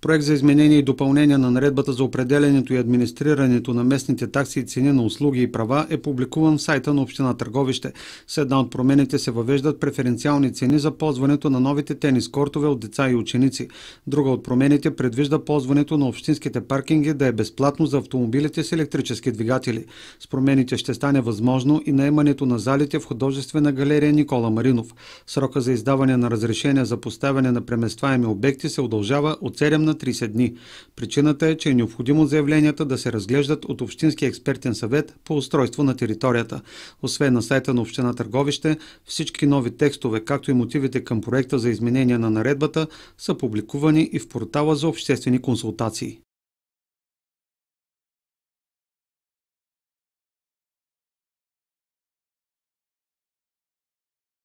Проект за изменение и допълнение на наредбата за определенето и администрирането на местните такси и цени на услуги и права е публикуван в сайта на Община Търговище. С една от промените се въвеждат преференциални цени за ползването на новите тенис кортове от деца и ученици. Друга от промените предвижда ползването на общинските паркинги да е безплатно за автомобилите с електрически двигатели. С промените ще стане възможно и наемането на залите в художествена галерия Никола Маринов. Срока за издаване на разрешение за поставяне на преместваеми обекти се удължава от 7 на 30 дни. Причината е, че е необходимо заявленията да се разглеждат от Общинския експертен съвет по устройство на територията. Освен на сайта на Община Търговище, всички нови текстове, както и мотивите към проекта за изменение на наредбата, са публикувани и в портала за обществени консултации.